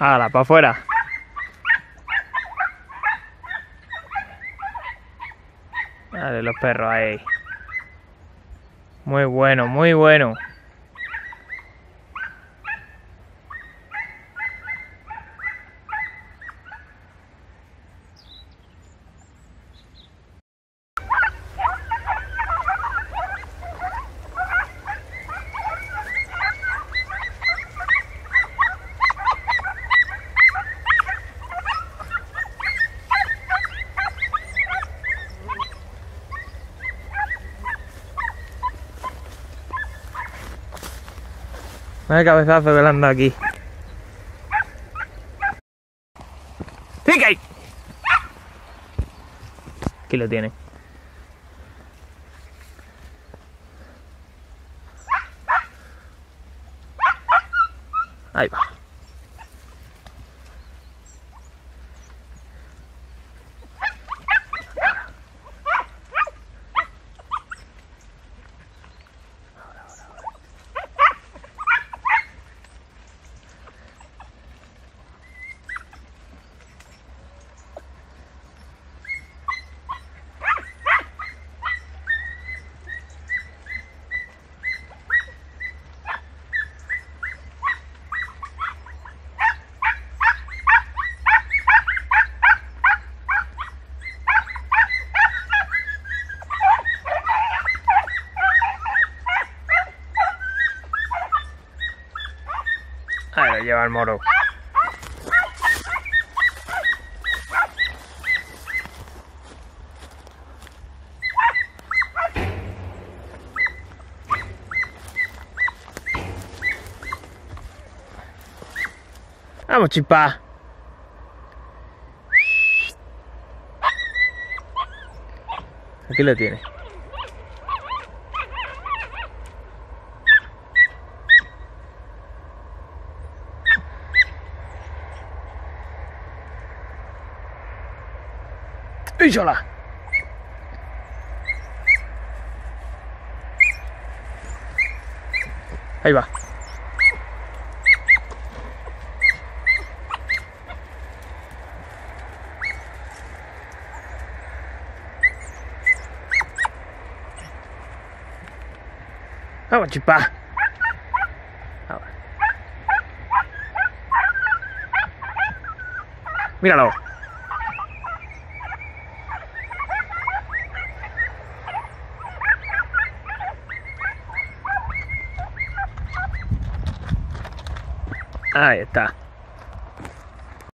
¡Hala, para afuera! Dale, los perros ahí. Muy bueno, muy bueno. El cabezazo que le han dado aquí. ¡Pica ahí! Aquí lo tiene. Ahí va. Ahí lo lleva el moro. Vamos, chipa. Aquí lo tiene. inşallah. Eyvah. How about you, Pa? Míralo. Ah, é, tá.